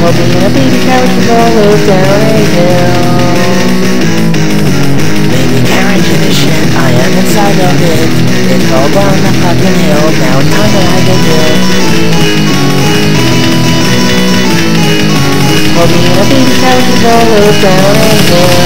Holding a baby carriage to roll down a hill. Baby carriage edition, I am inside of it. It's all on the fucking hill, now it's time that I get it. Holding a baby carriage to roll down a hill.